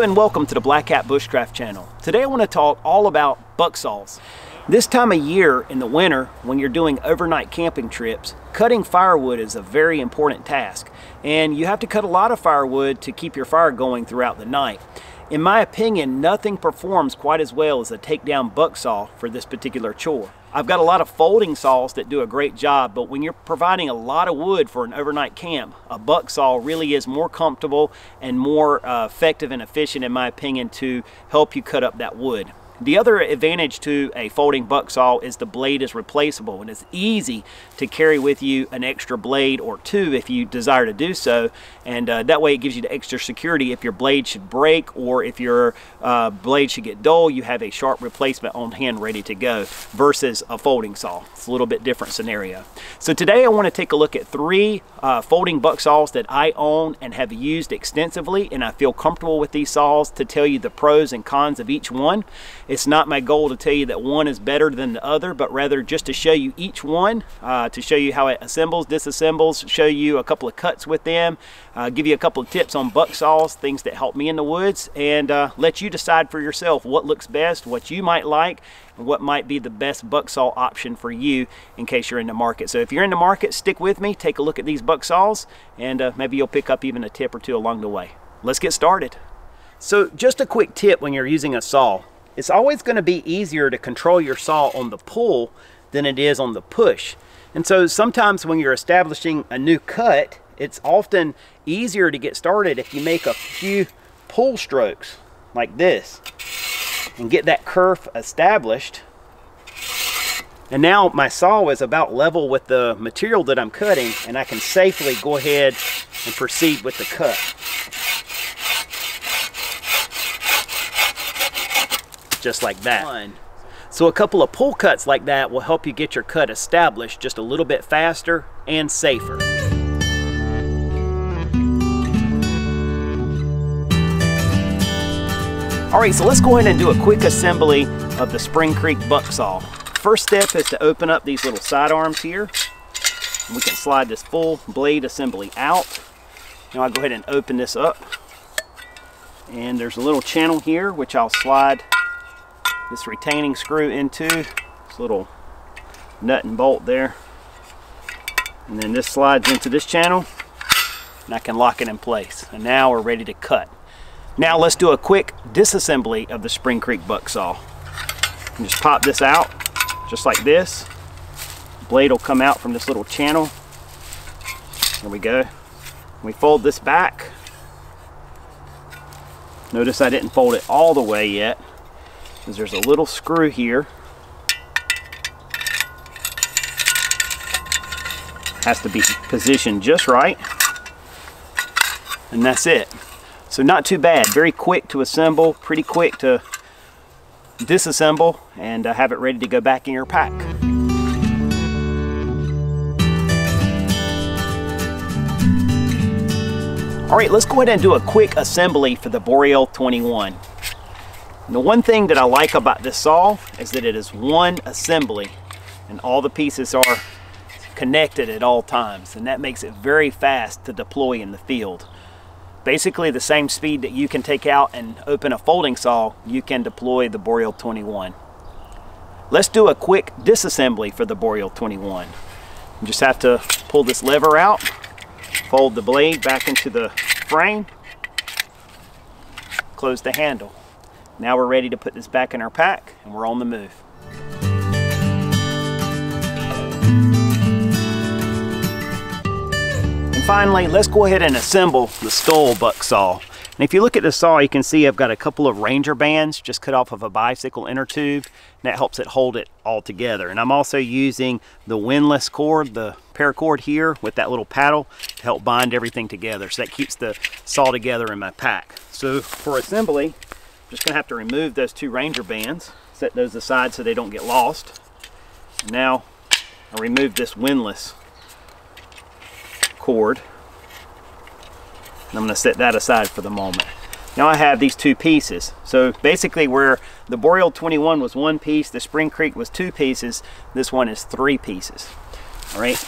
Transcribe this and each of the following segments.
And welcome to the Black Hat Bushcraft channel. Today I want to talk all about buck saws. This time of year in the winter when you're doing overnight camping trips, cutting firewood is a very important task and you have to cut a lot of firewood to keep your fire going throughout the night. In my opinion, nothing performs quite as well as a takedown buck saw for this particular chore. I've got a lot of folding saws that do a great job, but when you're providing a lot of wood for an overnight camp, a buck saw really is more comfortable and more uh, effective and efficient, in my opinion, to help you cut up that wood. The other advantage to a folding buck saw is the blade is replaceable and it's easy to carry with you an extra blade or two if you desire to do so and uh, that way it gives you the extra security if your blade should break or if your uh, blade should get dull you have a sharp replacement on hand ready to go versus a folding saw. It's a little bit different scenario. So today I want to take a look at three uh, folding buck saws that I own and have used extensively and I feel comfortable with these saws to tell you the pros and cons of each one it's not my goal to tell you that one is better than the other, but rather just to show you each one, uh, to show you how it assembles, disassembles, show you a couple of cuts with them, uh, give you a couple of tips on buck saws, things that help me in the woods, and uh, let you decide for yourself what looks best, what you might like, and what might be the best buck saw option for you in case you're in the market. So if you're in the market, stick with me, take a look at these buck saws, and uh, maybe you'll pick up even a tip or two along the way. Let's get started. So just a quick tip when you're using a saw it's always going to be easier to control your saw on the pull than it is on the push. And so sometimes when you're establishing a new cut, it's often easier to get started if you make a few pull strokes like this and get that kerf established. And now my saw is about level with the material that I'm cutting and I can safely go ahead and proceed with the cut. Just like that. So a couple of pull cuts like that will help you get your cut established just a little bit faster and safer. All right, so let's go ahead and do a quick assembly of the Spring Creek buck saw. First step is to open up these little side arms here. We can slide this full blade assembly out. Now I'll go ahead and open this up. And there's a little channel here, which I'll slide this retaining screw into this little nut and bolt there. And then this slides into this channel and I can lock it in place. And now we're ready to cut. Now let's do a quick disassembly of the Spring Creek buck saw and just pop this out just like this. Blade will come out from this little channel. There we go. We fold this back. Notice I didn't fold it all the way yet there's a little screw here. Has to be positioned just right. And that's it. So not too bad. Very quick to assemble, pretty quick to disassemble and uh, have it ready to go back in your pack. All right, let's go ahead and do a quick assembly for the Boreal 21. And the one thing that I like about this saw is that it is one assembly and all the pieces are connected at all times and that makes it very fast to deploy in the field. Basically the same speed that you can take out and open a folding saw, you can deploy the Boreal 21. Let's do a quick disassembly for the Boreal 21. You just have to pull this lever out, fold the blade back into the frame, close the handle. Now we're ready to put this back in our pack and we're on the move. And finally, let's go ahead and assemble the Stowell buck saw. And if you look at the saw, you can see I've got a couple of ranger bands just cut off of a bicycle inner tube. And that helps it hold it all together. And I'm also using the windlass cord, the paracord here with that little paddle to help bind everything together. So that keeps the saw together in my pack. So for assembly, just gonna have to remove those two Ranger bands, set those aside so they don't get lost. Now I remove this windlass cord. And I'm gonna set that aside for the moment. Now I have these two pieces. So basically where the Boreal 21 was one piece, the Spring Creek was two pieces, this one is three pieces. All right.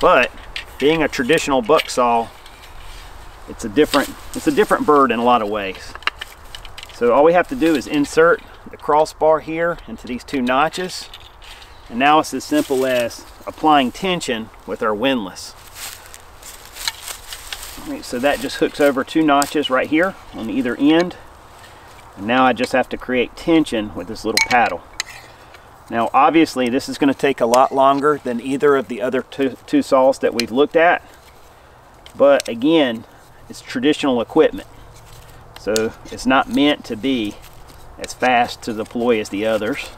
But being a traditional buck saw, it's a different it's a different bird in a lot of ways. So all we have to do is insert the crossbar here into these two notches. And now it's as simple as applying tension with our windlass. Right, so that just hooks over two notches right here on either end. And now I just have to create tension with this little paddle. Now obviously this is going to take a lot longer than either of the other two, two saws that we've looked at. But again, it's traditional equipment. So it's not meant to be as fast to deploy as the others.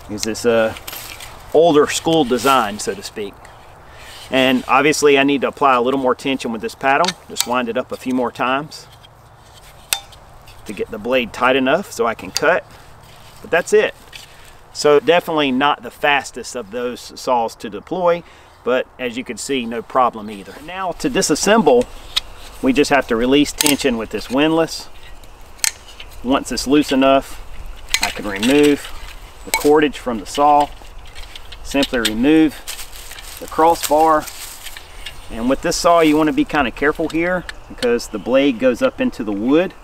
Because it's a uh, older school design, so to speak. And obviously I need to apply a little more tension with this paddle. Just wind it up a few more times to get the blade tight enough so I can cut. But that's it. So definitely not the fastest of those saws to deploy, but as you can see, no problem either. Now to disassemble, we just have to release tension with this windlass. Once it's loose enough, I can remove the cordage from the saw, simply remove the crossbar. And with this saw, you want to be kind of careful here because the blade goes up into the wood.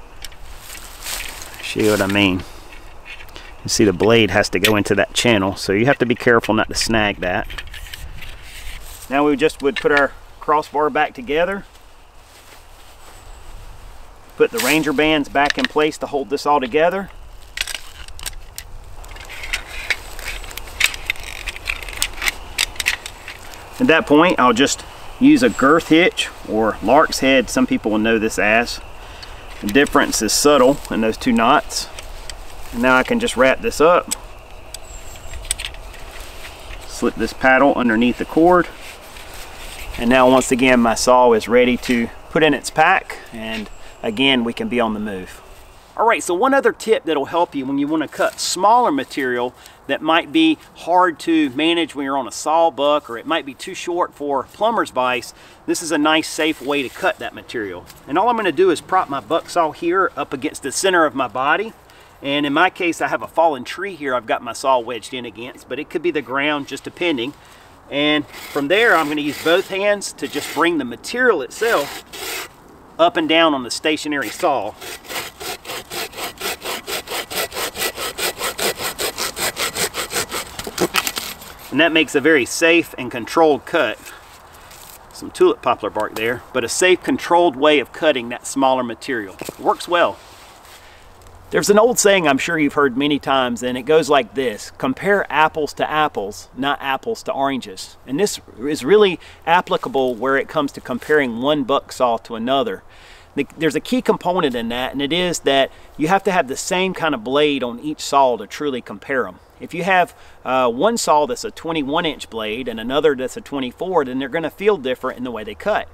See what I mean. You see the blade has to go into that channel, so you have to be careful not to snag that. Now we just would put our crossbar back together. Put the ranger bands back in place to hold this all together. At that point, I'll just use a girth hitch or lark's head. Some people will know this as. The difference is subtle in those two knots. And now I can just wrap this up. Slip this paddle underneath the cord. And now once again, my saw is ready to put in its pack. And again, we can be on the move. All right, so one other tip that'll help you when you want to cut smaller material that might be hard to manage when you're on a sawbuck or it might be too short for plumber's vise, this is a nice safe way to cut that material. And all I'm going to do is prop my buck saw here up against the center of my body. And in my case, I have a fallen tree here I've got my saw wedged in against, but it could be the ground just depending. And from there, I'm going to use both hands to just bring the material itself up and down on the stationary saw And that makes a very safe and controlled cut. Some tulip poplar bark there, but a safe, controlled way of cutting that smaller material. It works well. There's an old saying I'm sure you've heard many times, and it goes like this compare apples to apples, not apples to oranges. And this is really applicable where it comes to comparing one buck saw to another. There's a key component in that, and it is that you have to have the same kind of blade on each saw to truly compare them. If you have uh, one saw that's a 21 inch blade and another that's a 24, then they're going to feel different in the way they cut.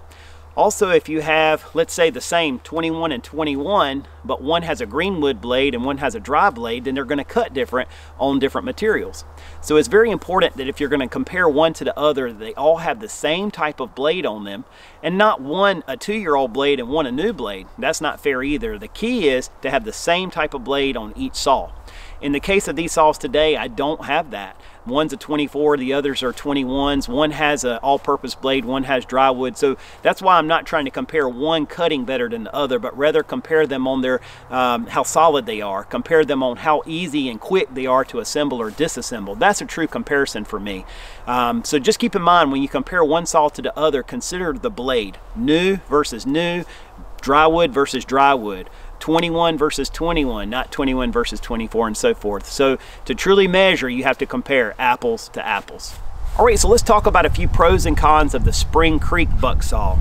Also, if you have, let's say the same 21 and 21, but one has a greenwood blade and one has a dry blade, then they're gonna cut different on different materials. So it's very important that if you're gonna compare one to the other, they all have the same type of blade on them and not one a two-year-old blade and one a new blade. That's not fair either. The key is to have the same type of blade on each saw. In the case of these saws today, I don't have that. One's a 24, the others are 21s. One has an all-purpose blade, one has dry wood. So that's why I'm not trying to compare one cutting better than the other, but rather compare them on their um, how solid they are. Compare them on how easy and quick they are to assemble or disassemble. That's a true comparison for me. Um, so just keep in mind when you compare one saw to the other, consider the blade. New versus new, dry wood versus dry wood. 21 versus 21, not 21 versus 24 and so forth. So to truly measure, you have to compare apples to apples. All right, so let's talk about a few pros and cons of the Spring Creek buck saw.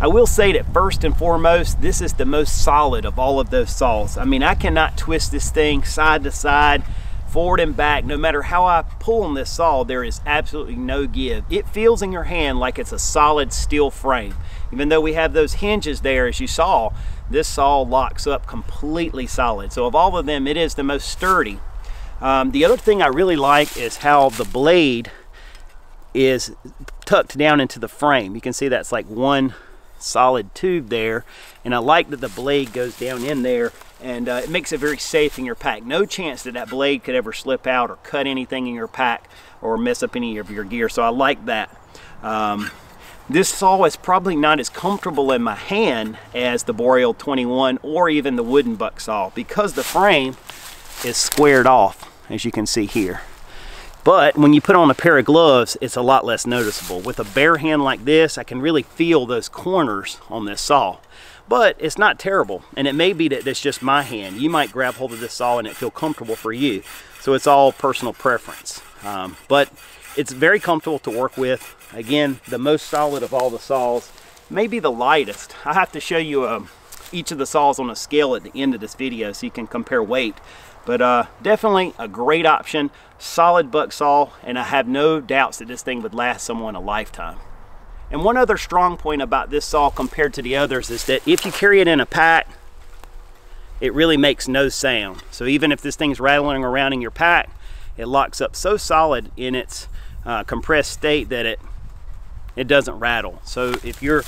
I will say that first and foremost, this is the most solid of all of those saws. I mean, I cannot twist this thing side to side, forward and back. No matter how I pull on this saw, there is absolutely no give. It feels in your hand like it's a solid steel frame. Even though we have those hinges there, as you saw, this saw locks up completely solid. So of all of them, it is the most sturdy. Um, the other thing I really like is how the blade is tucked down into the frame. You can see that's like one solid tube there. And I like that the blade goes down in there and uh, it makes it very safe in your pack. No chance that that blade could ever slip out or cut anything in your pack or mess up any of your gear. So I like that. Um, This saw is probably not as comfortable in my hand as the Boreal 21 or even the wooden buck saw because the frame is squared off as you can see here. But when you put on a pair of gloves, it's a lot less noticeable. With a bare hand like this, I can really feel those corners on this saw. But it's not terrible, and it may be that it's just my hand. You might grab hold of this saw and it feel comfortable for you. So it's all personal preference. Um, but it's very comfortable to work with. Again, the most solid of all the saws, maybe the lightest. I have to show you um, each of the saws on a scale at the end of this video so you can compare weight. But uh, definitely a great option, solid buck saw, and I have no doubts that this thing would last someone a lifetime. And one other strong point about this saw compared to the others is that if you carry it in a pack, it really makes no sound. So even if this thing's rattling around in your pack, it locks up so solid in its uh, compressed state that it it doesn't rattle. So if you're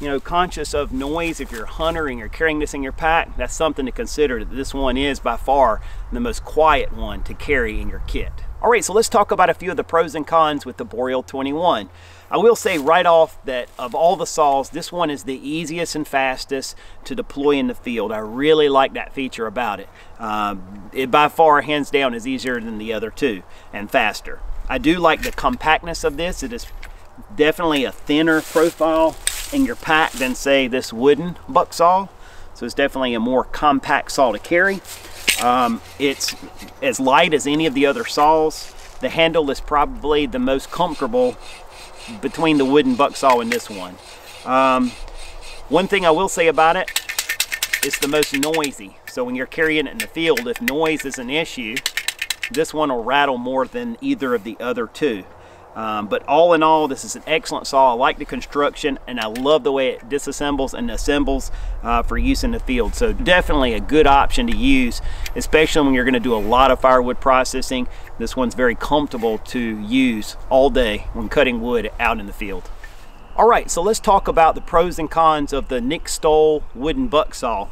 you know, conscious of noise, if you're a hunter and you're carrying this in your pack, that's something to consider. That This one is by far the most quiet one to carry in your kit. All right, so let's talk about a few of the pros and cons with the Boreal 21. I will say right off that of all the saws, this one is the easiest and fastest to deploy in the field. I really like that feature about it. Um, it by far, hands down, is easier than the other two and faster. I do like the compactness of this. It is definitely a thinner profile in your pack than say this wooden buck saw. So it's definitely a more compact saw to carry. Um, it's as light as any of the other saws. The handle is probably the most comfortable between the wooden buck saw and this one. Um, one thing I will say about it, it's the most noisy. So when you're carrying it in the field, if noise is an issue, this one will rattle more than either of the other two. Um, but all in all, this is an excellent saw. I like the construction and I love the way it disassembles and assembles uh, for use in the field. So definitely a good option to use, especially when you're gonna do a lot of firewood processing. This one's very comfortable to use all day when cutting wood out in the field. All right, so let's talk about the pros and cons of the Nick Stowell wooden buck saw.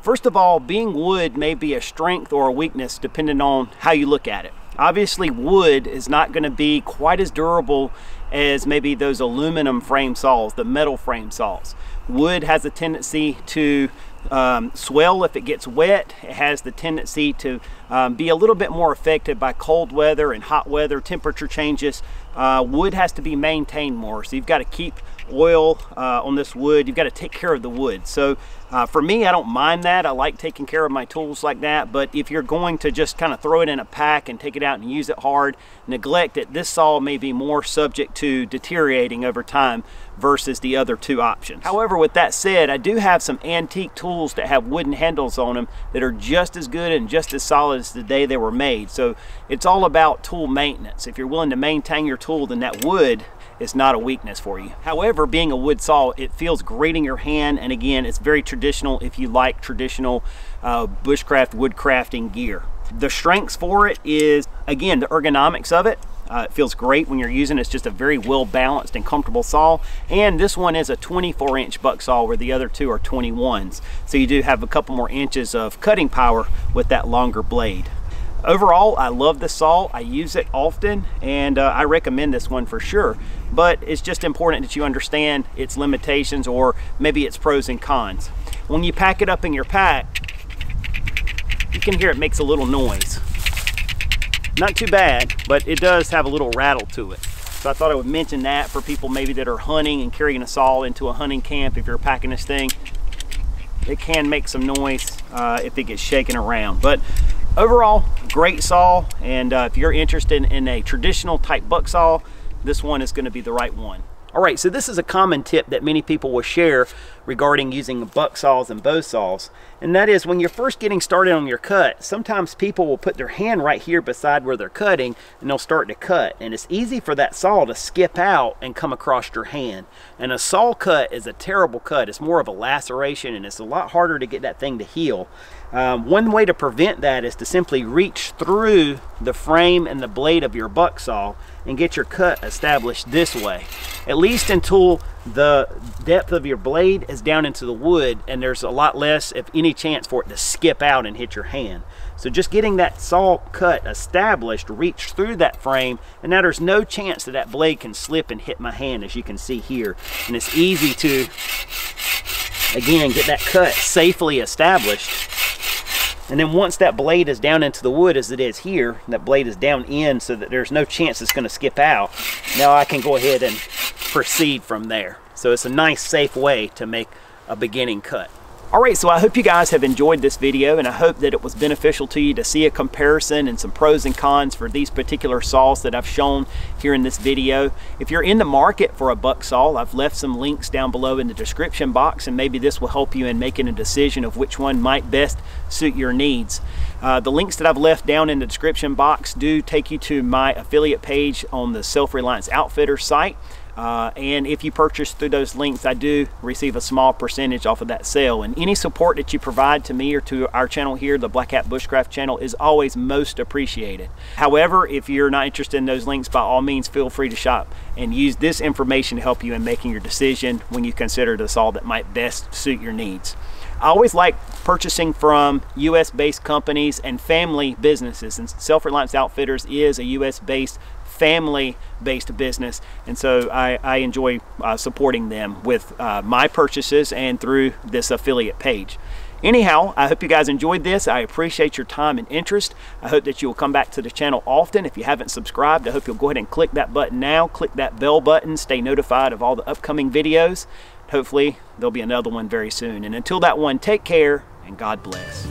First of all, being wood may be a strength or a weakness depending on how you look at it. Obviously wood is not going to be quite as durable as maybe those aluminum frame saws, the metal frame saws. Wood has a tendency to um, swell if it gets wet. It has the tendency to um, be a little bit more affected by cold weather and hot weather, temperature changes. Uh, wood has to be maintained more, so you've got to keep oil uh, on this wood. You've got to take care of the wood. So uh, for me, I don't mind that. I like taking care of my tools like that. But if you're going to just kind of throw it in a pack and take it out and use it hard, neglect it, this saw may be more subject to deteriorating over time versus the other two options. However, with that said, I do have some antique tools that have wooden handles on them that are just as good and just as solid as the day they were made. So it's all about tool maintenance. If you're willing to maintain your tool, then that wood is not a weakness for you. However, being a wood saw, it feels great in your hand. And again, it's very traditional if you like traditional uh, bushcraft woodcrafting gear. The strengths for it is, again, the ergonomics of it. Uh, it feels great when you're using it. It's just a very well balanced and comfortable saw. And this one is a 24 inch buck saw where the other two are 21s. So you do have a couple more inches of cutting power with that longer blade. Overall, I love the saw. I use it often and uh, I recommend this one for sure. But it's just important that you understand its limitations or maybe its pros and cons. When you pack it up in your pack, you can hear it makes a little noise. Not too bad, but it does have a little rattle to it. So I thought I would mention that for people maybe that are hunting and carrying a saw into a hunting camp. If you're packing this thing, it can make some noise uh, if it gets shaken around. But overall, great saw. And uh, if you're interested in a traditional type buck saw, this one is going to be the right one. All right, so this is a common tip that many people will share regarding using buck saws and bow saws. And that is when you're first getting started on your cut, sometimes people will put their hand right here beside where they're cutting and they'll start to cut. And it's easy for that saw to skip out and come across your hand. And a saw cut is a terrible cut. It's more of a laceration and it's a lot harder to get that thing to heal. Um, one way to prevent that is to simply reach through the frame and the blade of your buck saw and get your cut established this way, at least until the depth of your blade is down into the wood and there's a lot less, if any chance for it to skip out and hit your hand. So just getting that saw cut established, reach through that frame, and now there's no chance that that blade can slip and hit my hand as you can see here. And it's easy to, again, get that cut safely established. And then once that blade is down into the wood as it is here, that blade is down in so that there's no chance it's gonna skip out, now I can go ahead and proceed from there. So it's a nice safe way to make a beginning cut. All right, so I hope you guys have enjoyed this video and I hope that it was beneficial to you to see a comparison and some pros and cons for these particular saws that I've shown here in this video. If you're in the market for a buck saw, I've left some links down below in the description box and maybe this will help you in making a decision of which one might best suit your needs. Uh, the links that I've left down in the description box do take you to my affiliate page on the Self-Reliance Outfitter site. Uh, and if you purchase through those links, I do receive a small percentage off of that sale. And any support that you provide to me or to our channel here, the Black Hat Bushcraft channel, is always most appreciated. However, if you're not interested in those links, by all means, feel free to shop and use this information to help you in making your decision when you consider the saw that might best suit your needs. I always like purchasing from US based companies and family businesses and Self Reliance Outfitters is a US based family-based business, and so I, I enjoy uh, supporting them with uh, my purchases and through this affiliate page. Anyhow, I hope you guys enjoyed this. I appreciate your time and interest. I hope that you will come back to the channel often. If you haven't subscribed, I hope you'll go ahead and click that button now. Click that bell button. Stay notified of all the upcoming videos. Hopefully, there'll be another one very soon. And until that one, take care and God bless.